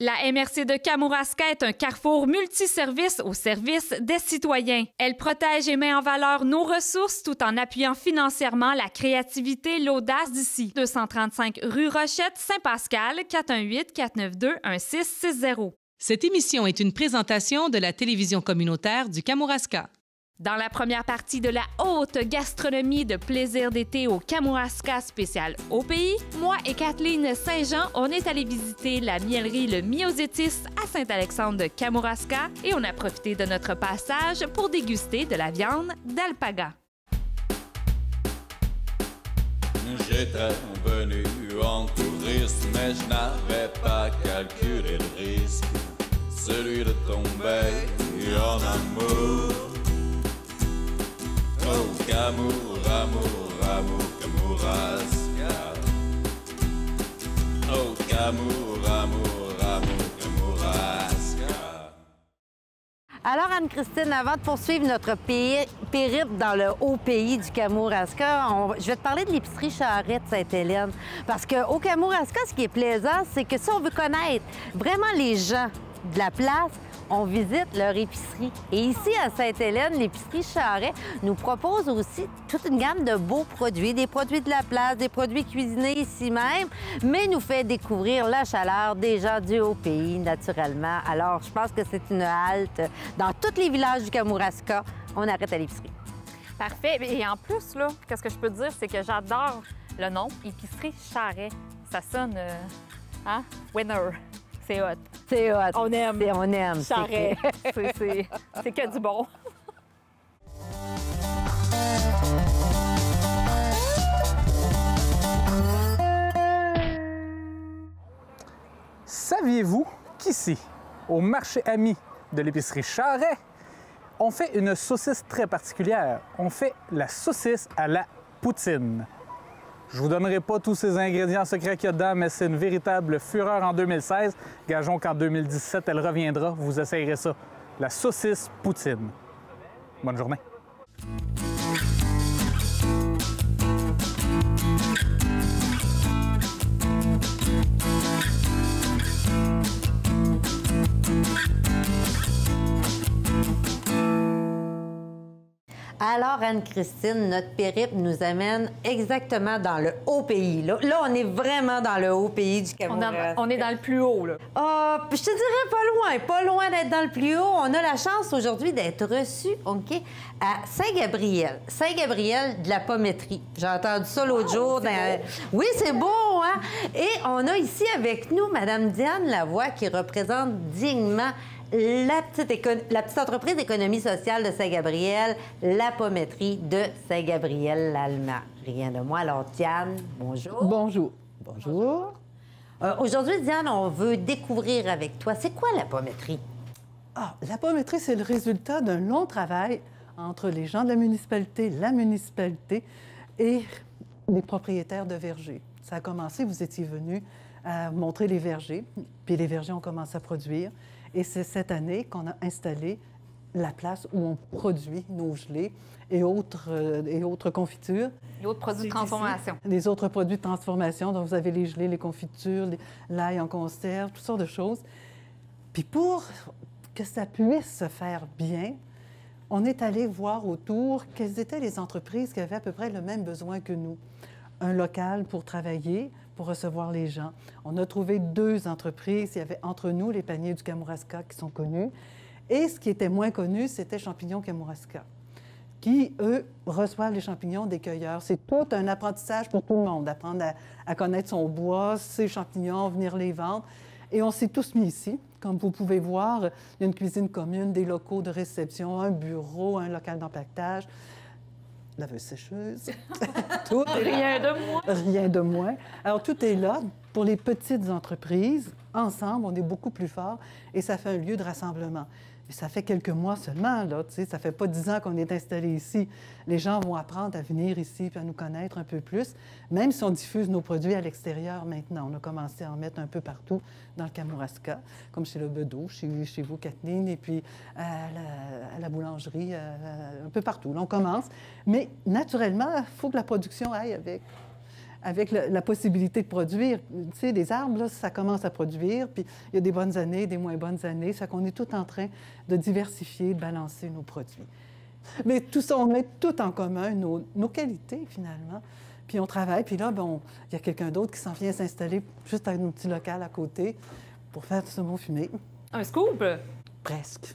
La MRC de Kamouraska est un carrefour multiservice au service des citoyens. Elle protège et met en valeur nos ressources tout en appuyant financièrement la créativité, l'audace d'ici. 235 rue Rochette, Saint-Pascal, 418-492-1660. Cette émission est une présentation de la télévision communautaire du Kamouraska. Dans la première partie de la haute gastronomie de plaisir d'été au Kamouraska spécial au pays, moi et Kathleen Saint-Jean, on est allé visiter la miellerie Le Miosétis à Saint-Alexandre de Kamouraska et on a profité de notre passage pour déguster de la viande d'alpaga. Celui de tomber en amour. Oh, Kamour, amour, amour, Kamouraska. Oh, Kamour, amour, amour, Kamouraska. Alors, Anne-Christine, avant de poursuivre notre pé- périple dans le haut pays du Kamouraska, on- je vais te parler de l'épicerie Charrette Sainte-Hélène. Parce qu'au Kamouraska, ce qui est plaisant, c'est que si on veut connaître vraiment les gens de la place, on visite leur épicerie. Et ici, à Sainte-Hélène, l'épicerie Charret nous propose aussi toute une gamme de beaux produits, des produits de la place, des produits cuisinés ici même, mais nous fait découvrir la chaleur des gens du haut pays, naturellement. Alors, je pense que c'est une halte dans tous les villages du Kamouraska. On arrête à l'épicerie. Parfait. Et en plus, là, qu'est-ce que je peux dire, c'est que j'adore le nom Épicerie Charret. Ça sonne, euh, hein? Winner. C'est hot. C'est hot. On aime. C'est- On aime. c'est Charret. clair. C'est- c'est c'est que du bon. Saviez-vous qu'ici, au marché ami de l'épicerie Charret, on fait une saucisse très particulière. On fait la saucisse à la poutine. Je vous donnerai pas tous ces ingrédients secrets qu'il y a dedans, mais c'est une véritable fureur en 2016. Gageons qu'en 2017, elle reviendra. Vous essayerez ça. La saucisse poutine. Bonne journée. Alors, Anne-Christine, notre périple nous amène exactement dans le haut pays. Là, Là, on est vraiment dans le haut pays du On, Cameroun. a- on est dans le plus haut, là. Ah, puis je te dirais pas loin, pas loin d'être dans le plus haut. On a la chance aujourd'hui d'être reçus, OK, à Saint-Gabriel. Saint-Gabriel de la pommetterie. J'ai entendu ça l'autre jour. dans- Oui, c'est beau, hein? Et on a ici avec nous Madame Diane Lavoie qui représente dignement la petite, éco- la petite entreprise d'économie sociale de Saint-Gabriel, la pommetterie de Saint-Gabriel-l'Allemand. Rien de moi. Alors, Diane, bonjour. Bonjour. Bonjour. Euh, Aujourd'hui, Diane, on veut découvrir avec toi, c'est quoi la pommetterie? Ah, la pommetterie, c'est le résultat d'un long travail entre les gens de la municipalité, la municipalité et les propriétaires de vergers. Ça a commencé, vous étiez venus à montrer les vergers, puis les vergers ont commencé à produire. Et c'est cette année qu'on a installé la place où on produit nos gelées et autres, euh, et autres confitures. Les autres produits de transformation. ici. Les autres produits de transformation, donc vous avez les gelées, les confitures, l'ail en conserve, toutes sortes de choses. Puis pour que ça puisse se faire bien, on est allé voir autour quelles étaient les entreprises qui avaient à peu près le même besoin que nous. Un local pour travailler, pour recevoir les gens. On a trouvé deux entreprises. Il y avait entre nous les paniers du Kamouraska qui sont connus. Et ce qui était moins connu, c'était Champignons Kamouraska qui, eux, reçoivent les champignons des cueilleurs. C'est tout un apprentissage pour tout le monde, apprendre à, connaître son bois, ses champignons, venir les vendre. Et on s'est tous mis ici. Comme vous pouvez voir, il y a une cuisine commune, des locaux de réception, un bureau, un local d'empaquetage, laveuse sécheuse. tout. Rien de moins. Rien de moins. Alors, tout est là pour les petites entreprises. Ensemble, on est beaucoup plus fort et ça fait un lieu de rassemblement. Ça fait quelques mois seulement, là, tu sais, ça fait pas dix ans qu'on est installé ici. Les gens vont apprendre à venir ici puis à nous connaître un peu plus, même si on diffuse nos produits à l'extérieur maintenant. On a commencé à en mettre un peu partout dans le Kamouraska, comme chez le Bedeau, chez, chez vous, Kathleen, et puis à la, à la boulangerie, euh, un peu partout. Là, on commence. Mais naturellement, il faut que la production aille avec. Avec la possibilité de produire. Tu sais, les arbres, là, ça commence à produire, puis il y a des bonnes années, des moins bonnes années. Ça qu'on est tout en train de diversifier, de balancer nos produits. Mais tout ça, on met tout en commun, nos, nos qualités, finalement. Puis on travaille, puis là, bon, il y a quelqu'un d'autre qui s'en vient s'installer juste à un petit local à côté pour faire du saumon fumé. Un scoop! Presque.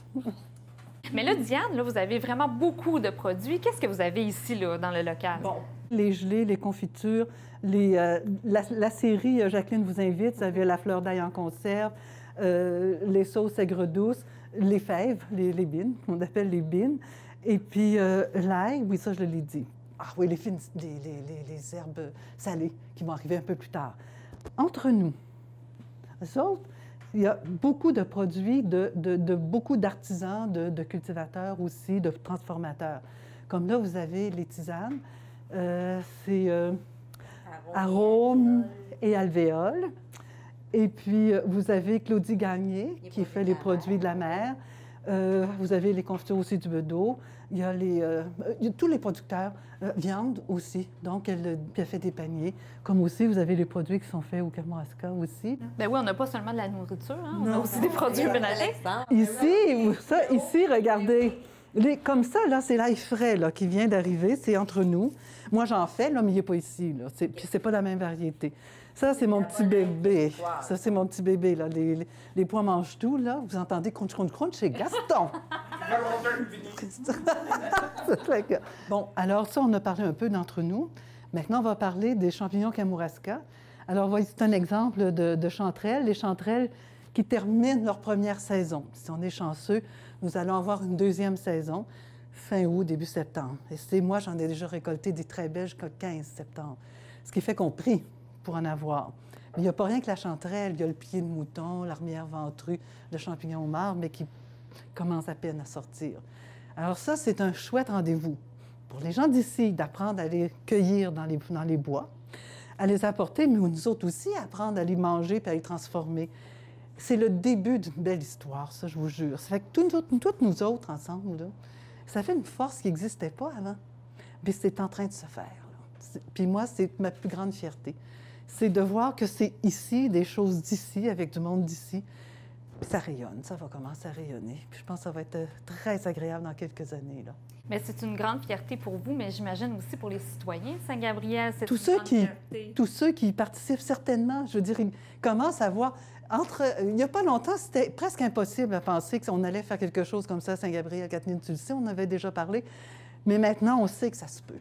Mais là, Diane, là, vous avez vraiment beaucoup de produits. Qu'est-ce que vous avez ici, là, dans le local? Les gelées, les confitures, euh, la, série euh, Jacqueline vous invite, vous avez la fleur d'ail en conserve, euh, les sauces aigres douces, les fèves, les, les bines, on appelle les bines, et puis l'ail, oui, ça, je l'ai dit. Ah oui, les, fines, les, les- herbes salées qui vont arriver un peu plus tard. Entre nous, autres, il y a beaucoup de produits de, beaucoup d'artisans, de cultivateurs aussi, de transformateurs. Comme là, vous avez les tisanes. Euh, c'est euh, arôme et alvéole. Et puis, euh, vous avez Claudie Gagné, qui fait les produits de la mer. Euh, vous avez les confitures aussi du bedeau. Il y a les, euh, tous les producteurs. Euh, viande aussi. Donc, elle, elle fait des paniers. Comme aussi, vous avez les produits qui sont faits au Kamouraska aussi. Ben oui, on n'a pas seulement de la nourriture, hein, on a aussi des produits ménagers. Ici, ou ça, ici, regardez. Les- comme ça, là, c'est l'ail frais là, qui vient d'arriver. C'est entre nous. Moi, j'en fais, là, mais il n'est pas ici. Là. Puis c'est pas la même variété. Ça, c'est mon petit bébé. Ça, c'est mon petit bébé. Là. Les, pois mangent tout. Là. Vous entendez crunch, crunch, crunch Gaston. C'est que- bon, alors ça, on a parlé un peu d'entre nous. Maintenant, on va parler des champignons Kamouraska. Alors, voici un exemple de, de chanterelles. Les chanterelles qui terminent leur première saison. Si on est chanceux, nous allons avoir une deuxième saison fin août, début septembre. Et c'est moi, j'en ai déjà récolté des très belles jusqu'au 15 septembre. Ce qui fait qu'on prie pour en avoir. Mais il n'y a pas rien que la chanterelle. Il y a le pied de mouton, l'armière ventrue, le champignon marbre, mais qui commence à peine à sortir. Alors ça, c'est un chouette rendez-vous pour les gens d'ici d'apprendre à les cueillir dans les, dans les bois, à les apporter, mais nous autres aussi, apprendre à les manger puis à les transformer. C'est le début d'une belle histoire, ça, je vous jure. Ça fait que toutes nous autres, ensemble, là, ça fait une force qui n'existait pas avant. Puis c'est en train de se faire. là. Puis moi, c'est ma plus grande fierté. C'est de voir que c'est ici, des choses d'ici, avec du monde d'ici. Ça rayonne, ça va commencer à rayonner. Puis je pense que ça va être euh, très agréable dans quelques années. Là. Mais c'est une grande fierté pour vous, mais j'imagine aussi pour les citoyens de Saint-Gabriel. Tous une ceux grande qui- fierté. Tous ceux qui y participent, certainement, je veux dire, ils commencent à voir. Entre, il n'y a pas longtemps, c'était presque impossible à penser qu'on allait faire quelque chose comme ça à Saint-Gabriel, Kathleen, tu le sais, on avait déjà parlé. Mais maintenant, on sait que ça se peut.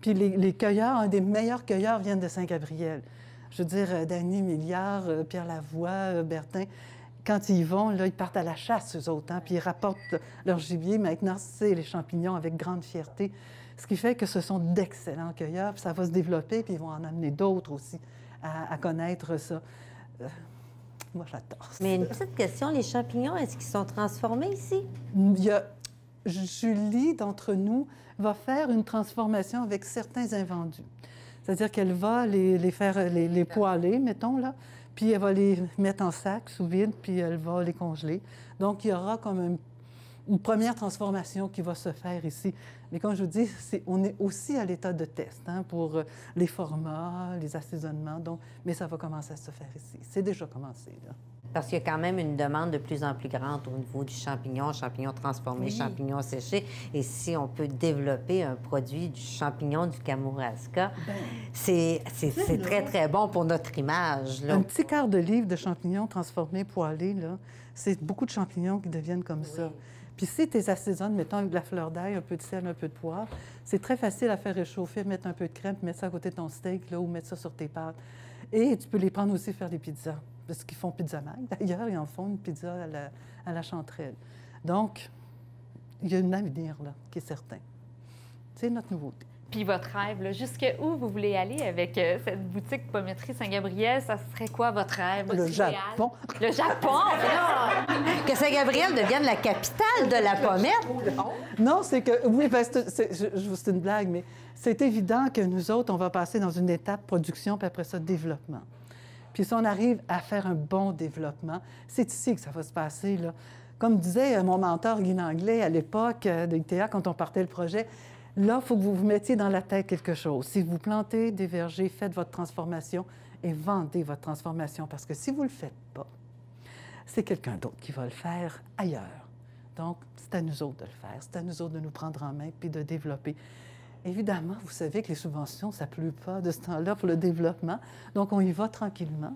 Puis les, cueilleurs, un des meilleurs cueilleurs viennent de Saint-Gabriel. Je veux dire, euh, Danny Milliard, euh, Pierre Lavoie, euh, Bertin, quand ils vont, là, ils partent à la chasse, eux autres, hein, puis ils rapportent leur gibier. Maintenant, c'est les champignons avec grande fierté. Ce qui fait que ce sont d'excellents cueilleurs, puis ça va se développer, puis ils vont en amener d'autres aussi à connaître ça. Moi, j'adore ça. Mais une petite question, les champignons, est-ce qu'ils sont transformés ici? Il y a- Julie, d'entre nous, va faire une transformation avec certains invendus. C'est-à-dire qu'elle va les, les faire, les, les poêler, mettons, là, puis elle va les mettre en sac sous vide, puis elle va les congeler. Donc, il y aura comme un- une première transformation qui va se faire ici. Mais comme je vous dis, c'est- on est aussi à l'état de test hein, pour euh, les formats, les assaisonnements. Donc, mais ça va commencer à se faire ici. C'est déjà commencé. Là. Parce qu'il y a quand même une demande de plus en plus grande au niveau du champignon, champignon transformé, champignon séché. Et si on peut développer un produit du champignon du Kamouraska, c'est c'est- c'est très, très bon pour notre image. Là. Un petit quart de livre de champignons transformés, poêlés, là, c'est beaucoup de champignons qui deviennent comme ça. Puis si tu les assaisonnes, mettons avec de la fleur d'ail, un peu de sel, un peu de poivre, c'est très facile à faire réchauffer, mettre un peu de crème, mettre ça à côté de ton steak là, ou mettre ça sur tes pâtes. Et tu peux les prendre aussi faire des pizzas. Parce qu'ils font pizza mag. D'ailleurs, ils en font une pizza à la, à chanterelle. Donc, il y a un avenir là, qui est certain. C'est notre nouveauté. Puis votre rêve, là, jusqu'où vous voulez aller avec euh, cette boutique Pommeterie Saint-Gabriel? Ça serait quoi votre rêve? Le? Japon. Le Japon! Que Saint-Gabriel devienne la capitale de la pommette. Non, c'est que, oui, ben, c'est c'est- une blague, mais c'est évident que nous autres, on va passer dans une étape production, puis après ça, développement. Puis si on arrive à faire un bon développement, c'est ici que ça va se passer. Là. Comme disait euh, mon mentor Guy Langlais à l'époque euh, de ITA, quand on partait le projet, Là, il faut que vous vous mettiez dans la tête quelque chose. Si vous plantez des vergers, faites votre transformation et vendez votre transformation parce que si vous ne le faites pas, c'est quelqu'un d'autre qui va le faire ailleurs. Donc, c'est à nous autres de le faire. C'est à nous autres de nous prendre en main puis de développer. Évidemment, vous savez que les subventions, ça ne pleut pas de ce temps-là pour le développement. Donc, on y va tranquillement,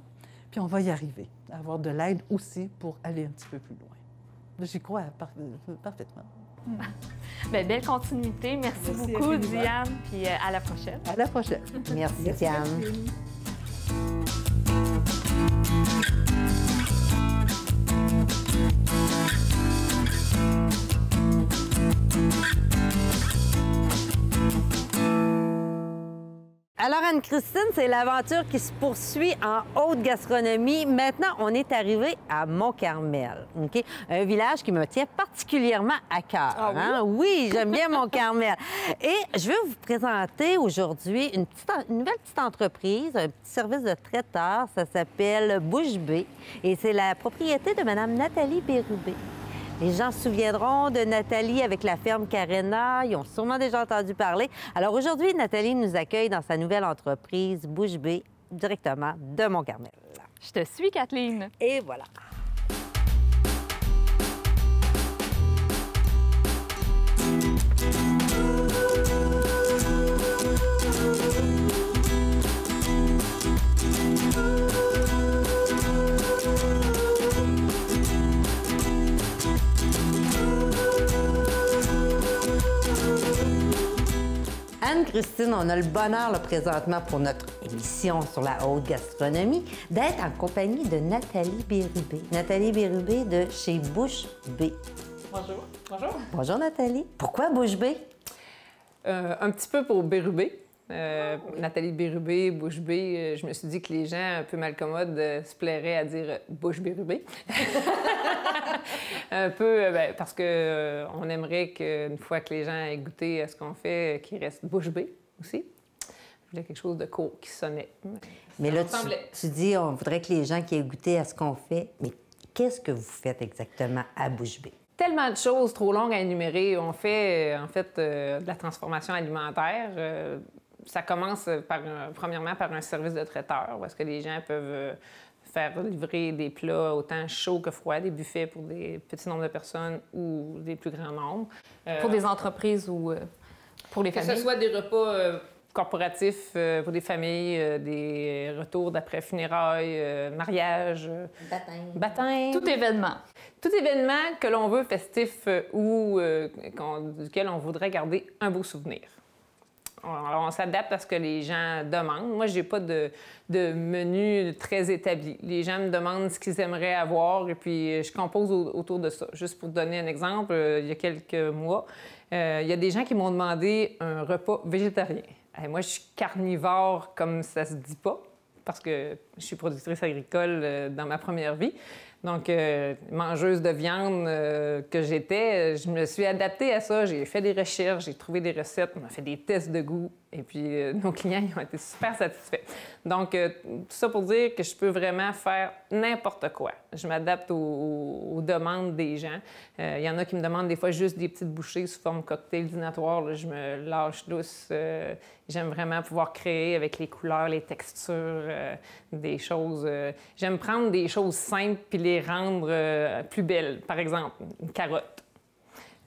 puis on va y arriver, avoir de l'aide aussi pour aller un petit peu plus loin. J'y crois par- parfaitement. Bien, belle continuité. Merci, Merci beaucoup. Diane. Puis euh, à la prochaine. À la prochaine. Merci, Diane. Alors, Anne-Christine, c'est l'aventure qui se poursuit en haute gastronomie. Maintenant, on est arrivé à Mont-Carmel, OK? un village qui me tient particulièrement à cœur. Ah oui? hein? Oui, j'aime bien Mont-Carmel. Et je vais vous présenter aujourd'hui une nouvelle petite entreprise, un petit service de traiteur. Ça s'appelle Bouche B et c'est la propriété de Mme Nathalie Bérubé. Les gens se souviendront de Nathalie avec la ferme Carena. Ils ont sûrement déjà entendu parler. Alors aujourd'hui, Nathalie nous accueille dans sa nouvelle entreprise Bouche B, directement de Mont-Carmel. Je te suis, Kathleen. Et voilà. Anne-Christine, on a le bonheur là, présentement pour notre émission sur la haute gastronomie d'être en compagnie de Nathalie Bérubé. Nathalie Bérubé de chez Bouche B. Bonjour. Bonjour. Bonjour Nathalie. Pourquoi Bouche B? Euh, un petit peu pour Bérubé. Euh, Nathalie Bérubé, Bouche B, euh, je me suis dit que les gens un peu malcommodes euh, se plairaient à dire Bouche Bérubé. un peu euh, ben, parce que euh, on aimerait qu'une fois que les gens aient goûté à ce qu'on fait, euh, qu'il reste Bouche B aussi. Je voulais quelque chose de court qui sonnait. Mais Ça là, me tu, tu dis, on voudrait que les gens qui aient goûté à ce qu'on fait. Mais qu'est-ce que vous faites exactement à Bouche B? tellement de choses trop longues à énumérer. On fait, en fait, euh, de la transformation alimentaire. Euh, ça commence par un- premièrement par un service de traiteur, où est-ce que les gens peuvent euh, faire livrer des plats autant chauds que froids, des buffets pour des petits nombres de personnes ou des plus grands nombres. Euh, Pour des entreprises ou euh, pour les que familles? ce soit des repas euh, corporatifs euh, pour des familles, euh, des retours d'après funérailles, euh, mariage, euh, baptême. Tout événement. Tout événement que l'on veut festif euh, ou euh, duquel on voudrait garder un beau souvenir. Alors, on s'adapte à ce que les gens demandent. Moi, je n'ai pas de, de menu très établi. Les gens me demandent ce qu'ils aimeraient avoir et puis euh, je compose au- autour de ça. Juste pour donner un exemple, euh, il y a quelques mois, euh, il y a des gens qui m'ont demandé un repas végétarien. Eh, moi, je suis carnivore comme ça se dit pas parce que je suis productrice agricole dans ma première vie. Donc, euh, mangeuse de viande euh, que j'étais, euh, je me suis adaptée à ça. J'ai fait des recherches, j'ai trouvé des recettes, on a fait des tests de goût et puis nos clients ils ont été super satisfaits. Donc, tout ça pour dire que je peux vraiment faire n'importe quoi. Je m'adapte aux, demandes des gens. Il y en a qui me demandent des fois juste des petites bouchées sous forme cocktail dînatoire. Je me lâche douce. J'aime vraiment pouvoir créer avec les couleurs, les textures, des choses. J'aime prendre des choses simples puis les rendre euh, plus belles. Par exemple, une carotte.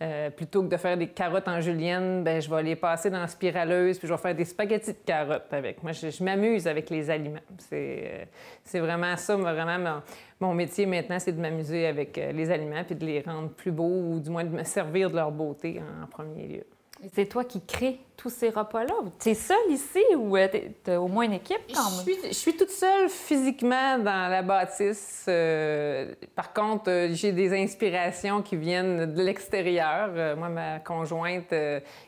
Euh, plutôt que de faire des carottes en julienne, ben, je vais les passer dans la spiraleuse puis je vais faire des spaghettis de carottes avec. Moi, je, m'amuse avec les aliments. C'est euh, vraiment ça, vraiment mon, mon métier maintenant, c'est de m'amuser avec euh, les aliments puis de les rendre plus beaux ou du moins de me servir de leur beauté en, en premier lieu. C'est toi qui crées tous ces repas-là? T'es seule ici ou euh, t'es- t'as au moins une équipe quand même? je suis toute seule physiquement dans la bâtisse. Euh, par contre, euh, j'ai des inspirations qui viennent de l'extérieur. Moi, ma conjointe,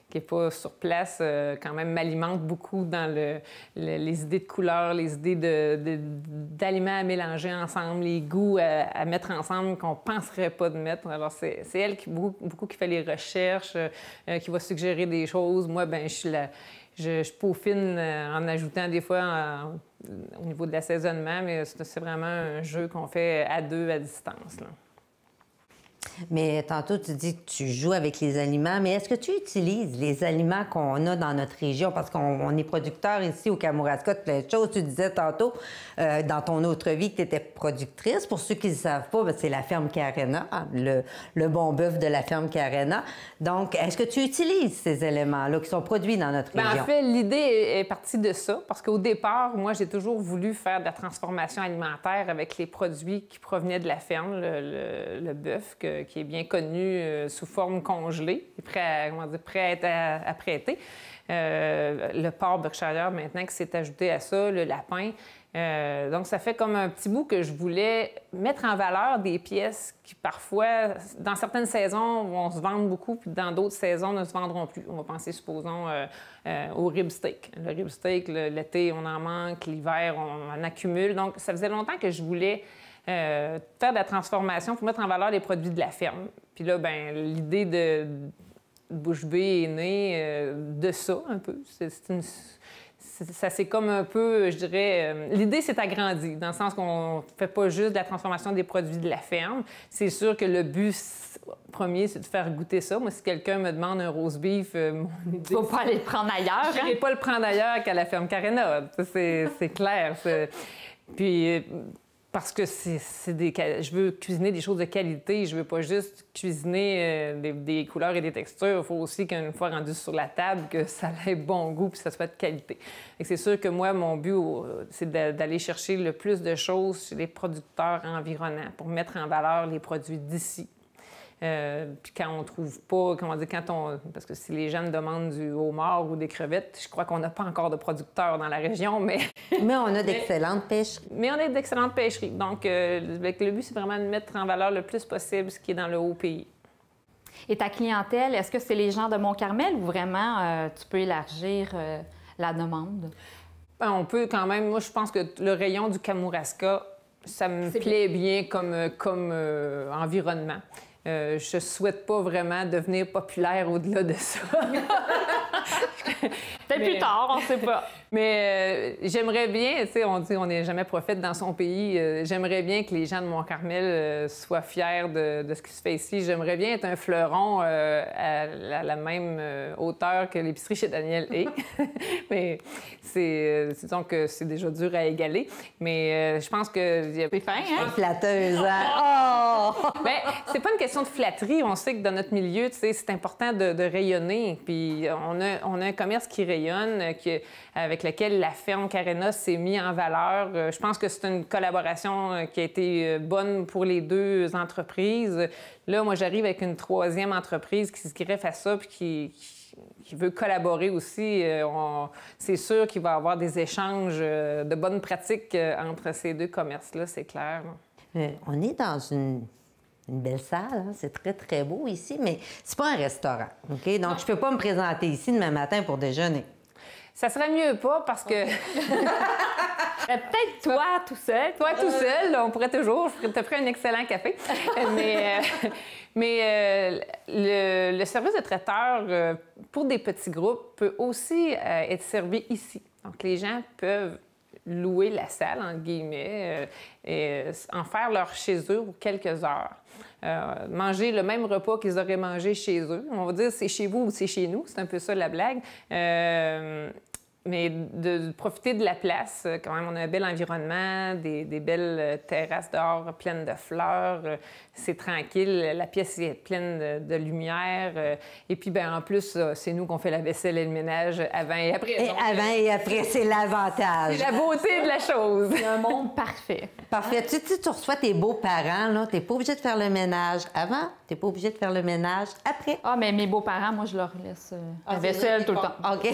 qui n'est pas sur place, quand même m'alimente beaucoup dans le- le- les idées de couleurs, les idées d'aliments à mélanger ensemble, les goûts à, mettre ensemble qu'on ne penserait pas de mettre. Alors, c'est elle qui, beaucoup, beaucoup qui fait les recherches, qui va suggérer des choses. Moi, ben, je peaufine euh, en ajoutant des fois en- au niveau de l'assaisonnement, mais c'est vraiment un jeu qu'on fait à deux à distance. Mais tantôt, tu dis que tu joues avec les aliments, mais est-ce que tu utilises les aliments qu'on a dans notre région? Parce qu'on on est producteur ici au Kamouraska de plein de choses. Tu disais tantôt, euh, dans ton autre vie, que tu étais productrice. Pour ceux qui ne savent pas, ben, c'est la ferme Carena, le, le bon bœuf de la ferme Carena. Donc, est-ce que tu utilises ces éléments-là qui sont produits dans notre Ben, région? en fait, l'idée est est partie de ça, parce qu'au départ, moi, j'ai toujours voulu faire de la transformation alimentaire avec les produits qui provenaient de la ferme, le, le- le bœuf, que- qui est bien connu euh, sous forme congelée, prêt à, comment dire, prêt à apprêté. Euh, le porc Berkshire, maintenant, qui s'est ajouté à ça, le lapin. Euh, donc, ça fait comme un petit bout que je voulais mettre en valeur des pièces qui, parfois, dans certaines saisons, vont se vendre beaucoup, puis dans d'autres saisons, ne se vendront plus. On va penser, supposons, euh, euh, au rib steak. Le rib steak, l'été, on en manque, l'hiver, on en accumule. Donc, ça faisait longtemps que je voulais euh, faire de la transformation pour mettre en valeur les produits de la ferme. Puis là, ben l'idée de Bouche bée est née euh, de ça, un peu. C'est- une- ça c'est comme un peu, je dirais, euh, l'idée s'est agrandie, dans le sens qu'on fait pas juste de la transformation des produits de la ferme. C'est sûr que le but premier, c'est de faire goûter ça. Moi, si quelqu'un me demande un rose beef, euh, mon idée, Faut pas aller le prendre ailleurs. je hein? n'irai pas le prendre ailleurs qu'à la ferme Carena. C'est clair. Puis, euh, parce que c'est des, je veux cuisiner des choses de qualité. Je veux pas juste cuisiner euh, des, des couleurs et des textures. Il faut aussi qu'une fois rendu sur la table, que ça ait bon goût puis que ça soit de qualité. Et c'est sûr que moi, mon but, c'est d'a- d'aller chercher le plus de choses chez les producteurs environnants pour mettre en valeur les produits d'ici. Euh, puis quand on trouve pas, comment dire, quand on. Parce que si les gens me demandent du homard ou des crevettes, je crois qu'on n'a pas encore de producteurs dans la région, mais, Mais on a d'excellentes pêches. mais on a d'excellentes pêcheries. Donc, euh, le but, c'est vraiment de mettre en valeur le plus possible ce qui est dans le haut pays. Et ta clientèle, est-ce que c'est les gens de Mont-Carmel ou vraiment euh, tu peux élargir euh, la demande? Ben, on peut quand même. Moi, je pense que le rayon du Kamouraska, ça me plaît bien, comme, comme euh, environnement. Euh, je souhaite pas vraiment devenir populaire au-delà de ça. Peut-être Mais- plus tard, on sait pas. Mais euh, j'aimerais bien, tu sais, on dit on n'est jamais prophète dans son pays. euh, j'aimerais bien que les gens de Mont-Carmel euh, soient fiers de, de ce qui se fait ici. J'aimerais bien être un fleuron euh, à, la- la même euh, hauteur que l'épicerie chez Daniel est. Mais c'est, euh, donc que c'est déjà dur à égaler. Mais euh, je pense que y a- C'est fin, hein? Flatteuse, hein? Oh! ben, c'est pas une question de flatterie. On sait que dans notre milieu, tu sais, c'est important de, de rayonner. Puis on a, on a un commerce qui rayonne, euh, qui, avec lequel la ferme Carena s'est mis en valeur. Euh, Je pense que c'est une collaboration euh, qui a été bonne pour les deux entreprises. Là, moi, j'arrive avec une troisième entreprise qui se greffe à ça, puis qui, veut collaborer aussi. C'est sûr qu'il va y avoir des échanges de bonnes pratiques entre ces deux commerces-là, c'est clair. On est dans une, une belle salle, hein, c'est très, très beau ici, mais c'est pas un restaurant, OK? Donc, je peux pas me présenter ici demain matin pour déjeuner. Ça serait mieux pas parce que Euh, Peut-être toi tout seul. toi tout seul, là, on pourrait toujours, je te ferais un excellent café. mais euh, mais euh, le, le service de traiteur euh, pour des petits groupes peut aussi euh, être servi ici. Donc les gens peuvent louer la salle, entre guillemets, euh, et euh, en faire leur chez eux pour quelques heures. Euh, manger le même repas qu'ils auraient mangé chez eux. On va dire c'est chez vous ou c'est chez nous, c'est un peu ça la blague. Mais de, de profiter de la place, euh, quand même, on a un bel environnement, des, des belles euh, terrasses dehors pleines de fleurs. euh, C'est tranquille, la pièce est pleine de, de lumière. Et puis, ben, en plus, c'est nous qu'on fait la vaisselle et le ménage avant et après. Et Donc, avant et après, c'est l'avantage. c'est la beauté de la chose. C'est un monde parfait. Parfait. Tu sais, tu- tu reçois tes beaux-parents, là, t'es pas obligé de faire le ménage avant, t'es pas obligé de faire le ménage après. Ah, mais mes beaux-parents, moi, je leur laisse euh, la vaisselle tout le temps. OK.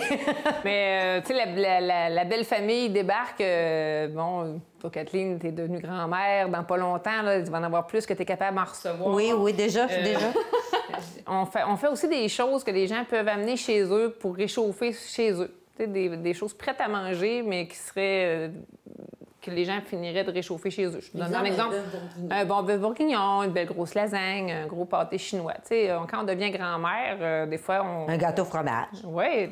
Mais, euh, tu sais, la, la- la- la belle famille débarque. euh, bon, toi, Kathleen, t'es devenue grand-mère dans pas longtemps. Là, tu vas en avoir plus que tu es capable d'en recevoir. oui, oui, déjà, Euh, déjà. On fait, on fait aussi des choses que les gens peuvent amener chez eux pour réchauffer chez eux. Tu sais, Des, des choses prêtes à manger, mais qui seraient euh, que les gens finiraient de réchauffer chez eux. Je vous donne un exemple. Un bon bœuf bourguignon, une belle grosse lasagne, un gros pâté chinois. Tu sais, quand on devient grand-mère, euh, des fois, on... Un gâteau fromage. Oui,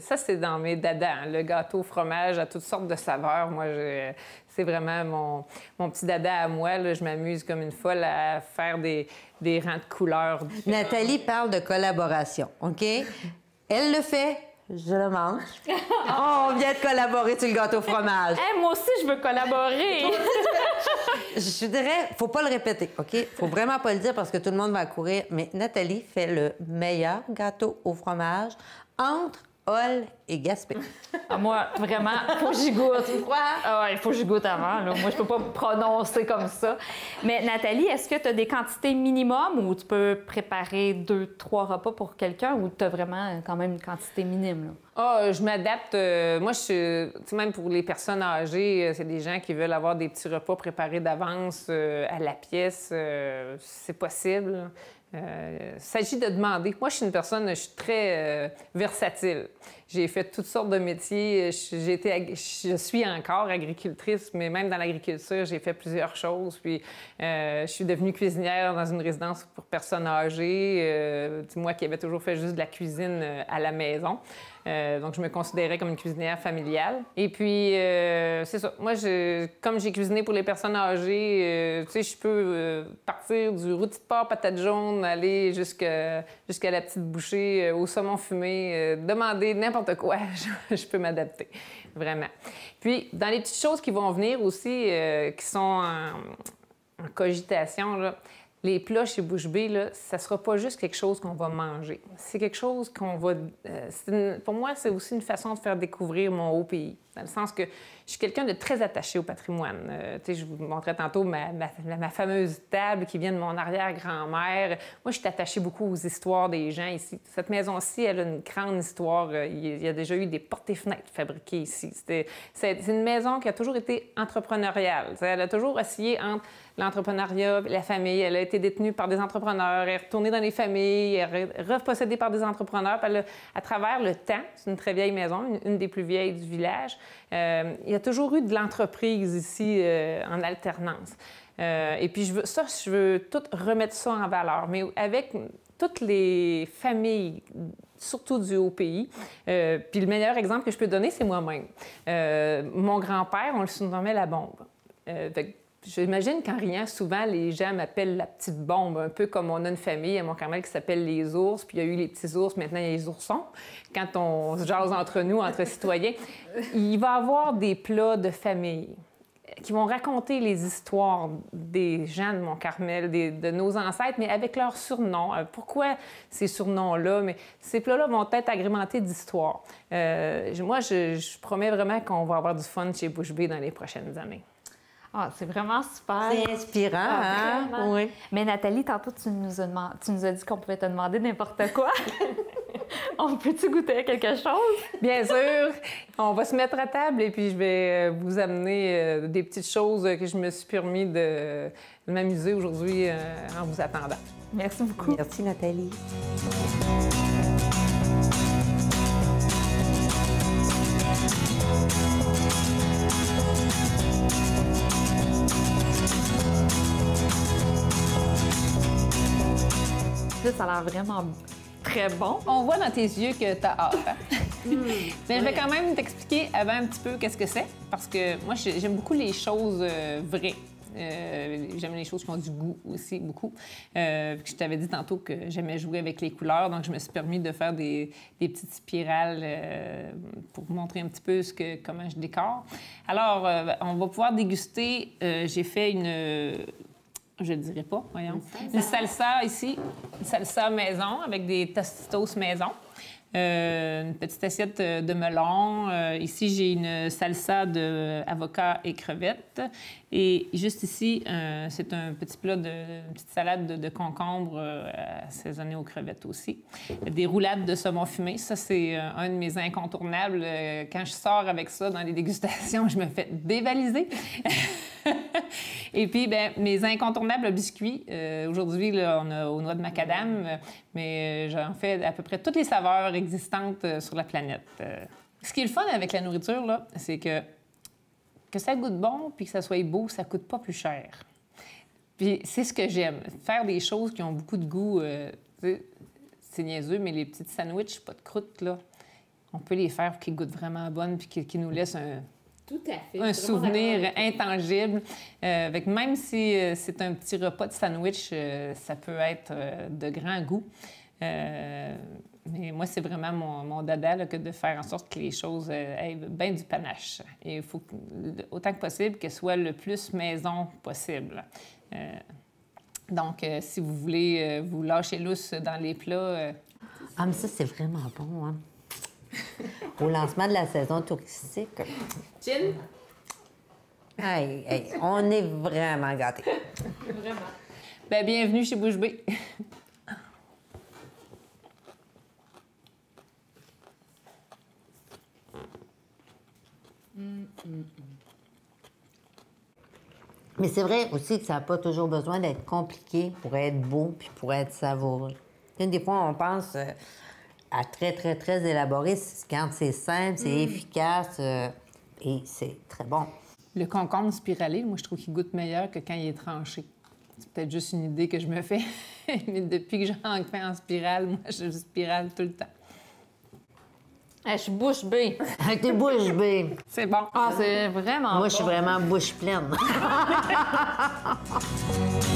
ça, c'est dans mes dadas. hein. Le gâteau fromage à toutes sortes de saveurs. Moi, je- c'est vraiment mon, mon petit dada à moi. là. Je m'amuse comme une folle à faire des, des rangs de couleurs. Nathalie parle de collaboration, OK? Elle le fait, je le mange. On vient de collaborer sur le gâteau fromage. Hey, moi aussi, je veux collaborer. Je dirais, faut pas le répéter, OK? Faut vraiment pas le dire parce que tout le monde va courir. Mais Nathalie fait le meilleur gâteau au fromage entre Hall et Gaspé. Ah, moi, vraiment, faut que j'y goûte. Tu crois? Ah ouais, il faut que j'y goûte avant. là. Moi, je peux pas me prononcer comme ça. Mais Nathalie, est-ce que tu as des quantités minimum ou tu peux préparer deux, trois repas pour quelqu'un ou tu as vraiment euh, quand même une quantité minime? Là? Ah, je m'adapte. euh, moi, je suis, tu sais, même pour les personnes âgées, euh, c'est des gens qui veulent avoir des petits repas préparés d'avance euh, à la pièce. euh, c'est possible. Euh, il s'agit de demander. Moi, je suis une personne, je suis très euh, versatile. J'ai fait toutes sortes de métiers. Je- suis encore agricultrice, mais même dans l'agriculture, j'ai fait plusieurs choses. Puis, euh, je suis devenue cuisinière dans une résidence pour personnes âgées. Euh, moi qui avais toujours fait juste de la cuisine euh, à la maison. Donc, je me considérais comme une cuisinière familiale. Et puis, c'est ça. Moi, comme j'ai cuisiné pour les personnes âgées, tu sais, je peux partir du rôti de porc, patate jaune, aller jusqu'à jusqu'à la petite bouchée, au saumon fumé, demander n'importe quoi. je, peux m'adapter, vraiment. Puis, dans les petites choses qui vont venir aussi, euh, qui sont en, cogitation, là, les plats chez Bouche Bée, là, ça sera pas juste quelque chose qu'on va manger. C'est quelque chose qu'on va... euh, pour moi, c'est aussi une façon de faire découvrir mon haut pays. Dans le sens que je suis quelqu'un de très attaché au patrimoine. Euh, je vous montrais tantôt ma, fameuse table qui vient de mon arrière-grand-mère. Moi, je suis attachée beaucoup aux histoires des gens ici. Cette maison-ci, elle a une grande histoire. Euh, Il y a- déjà eu des portes et fenêtres fabriquées ici. C'est une maison qui a toujours été entrepreneuriale. Elle a toujours oscillé entre l'entrepreneuriat et la famille. Elle a été détenue par des entrepreneurs, elle est retournée dans les familles, elle est repossédée par des entrepreneurs. À travers le temps, c'est une très vieille maison, une, une des plus vieilles du village, euh, il y a toujours eu de l'entreprise ici euh, en alternance. Euh, et puis, ça, je veux tout remettre ça en valeur, mais avec toutes les familles, surtout du haut pays. Euh, puis le meilleur exemple que je peux donner, c'est moi-même. Mon grand-père, on le surnommait la bombe. J'imagine qu'en riant, souvent, les gens m'appellent la petite bombe, un peu comme on a une famille à Mont-Carmel qui s'appelle les ours, puis il y a eu les petits ours, maintenant il y a les oursons. Quand on se jase entre nous, entre citoyens, il va y avoir des plats de famille qui vont raconter les histoires des gens de Mont-Carmel, des- de nos ancêtres, mais avec leurs surnoms. Euh, Pourquoi ces surnoms-là? Mais ces plats-là vont être agrémentés d'histoires. Euh, moi, je, promets vraiment qu'on va avoir du fun chez Bouche Bée dans les prochaines années. Ah, c'est vraiment super. C'est inspirant, Ah, hein? Oui. Mais Nathalie, tantôt, tu nous as, tu nous as dit qu'on pouvait te demander n'importe quoi. On peut-tu goûter à quelque chose? Bien sûr, on va se mettre à table et puis je vais euh, vous amener euh, des petites choses que je me suis permis de, de m'amuser aujourd'hui euh, en vous attendant. Merci beaucoup. Merci, Nathalie. Ça a l'air vraiment très bon. On voit dans tes yeux que tu as hâte. hein? Mais je vais quand même t'expliquer avant un petit peu qu'est-ce que c'est, parce que moi, j'ai- j'aime beaucoup les choses euh, vraies. Euh, j'aime les choses qui ont du goût aussi, beaucoup. Euh, je t'avais dit tantôt que j'aimais jouer avec les couleurs, donc je me suis permis de faire des, des petites spirales euh, pour vous montrer un petit peu ce que, comment je décore. Alors, euh, on va pouvoir déguster. euh, J'ai fait une je ne dirais pas, voyons. Une salsa ici, une salsa maison avec des tostitos maison. Euh, une petite assiette euh, de melon. Euh, ici, j'ai une salsa d'avocat et crevettes. Et juste ici, euh, c'est un petit plat de une petite salade de, de concombre assaisonnée aux crevettes aussi. Des roulades de saumon fumé. Ça, c'est un de mes incontournables. Quand je sors avec ça dans les dégustations, je me fais dévaliser. Et puis, ben, mes incontournables biscuits. Euh, Aujourd'hui, on a aux noix de macadam, euh, mais euh, j'en fais à peu près toutes les saveurs existantes euh, sur la planète. Ce qui est le fun avec la nourriture, là, c'est que que ça goûte bon puis que ça soit beau, ça coûte pas plus cher. Puis c'est ce que j'aime, faire des choses qui ont beaucoup de goût. euh, c'est niaiseux, mais les petites sandwichs, pas de croûte, là, on peut les faire qu'ils goûtent vraiment bonnes puis qu'ils qu'ils nous laissent un, Tout à fait. un souvenir intangible. Euh, avec même si euh, c'est un petit repas de sandwich, euh, ça peut être euh, de grand goût. Euh, mais moi, c'est vraiment mon, mon dada là, que de faire en sorte que les choses euh, aient bien du panache. Et il faut que, autant que possible qu'elles soient le plus maison possible. Euh, donc, euh, si vous voulez euh, vous lâcher lousse dans les plats, euh, Ah, mais ça, c'est vraiment bon, hein? Au lancement de la saison touristique. Gin? Hey, hey, on est vraiment gâtés. Ben, bienvenue chez Bouche Bée. Mais c'est vrai aussi que ça n'a pas toujours besoin d'être compliqué pour être beau puis pour être savoureux. Des fois, on pense euh, à très, très, très élaboré c'est- quand c'est simple, c'est efficace euh, et c'est très bon. Le concombre spiralé, moi, je trouve qu'il goûte meilleur que quand il est tranché. C'est peut-être juste une idée que je me fais, mais depuis que j'en fais en spirale, moi, je spirale tout le temps. Ah, je suis bouche bée. Avec tes bouches bées. C'est bon. Ah, c'est vraiment Moi, je suis vraiment bouche pleine.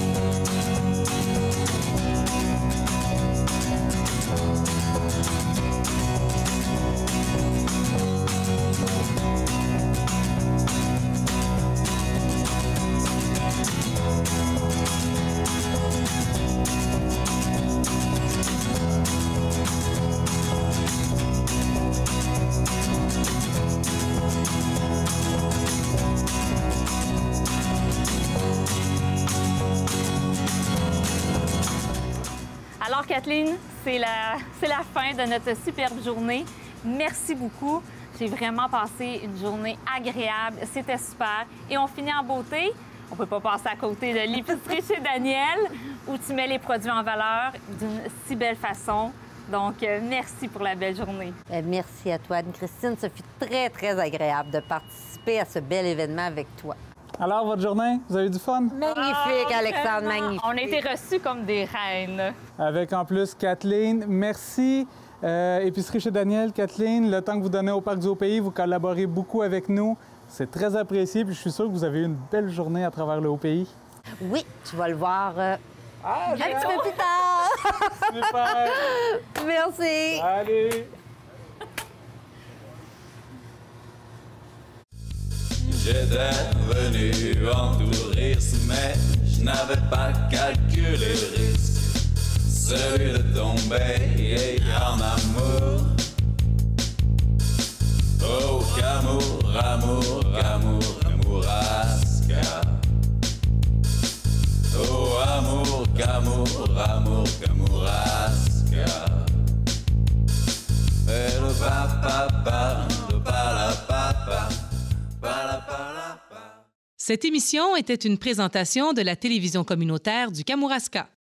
Kathleen, c'est la, fin de notre superbe journée. Merci beaucoup. J'ai vraiment passé une journée agréable. C'était super. Et on finit en beauté. On peut pas passer à côté de l'épicerie chez Daniel, où tu mets les produits en valeur d'une si belle façon. Donc, euh, merci pour la belle journée. Ben, merci à toi, Anne-Christine. Ça fut très, très agréable de participer à ce bel événement avec toi. Alors, votre journée, vous avez du fun? Magnifique, Alexandre, Vraiment. magnifique. On a été reçus comme des reines. Avec en plus Kathleen. Merci. Euh, épicerie chez Daniel, Kathleen, le temps que vous donnez au Parc du Haut-Pays, vous collaborez beaucoup avec nous. C'est très apprécié, puis je suis sûr que vous avez eu une belle journée à travers le Haut-Pays. Oui, tu vas le voir euh, Ah, un petit peu plus tard. super! Merci. Allez! J'étais venu en tourisme, mais je n'avais pas calculé le risque. Celui de tomber en amour. Oh, Camour, amour, Camour, Camourasca. Oh, amour, Camour, amour, Camourasca. Et le papa, papa, Cette émission était une présentation de la télévision communautaire du Kamouraska.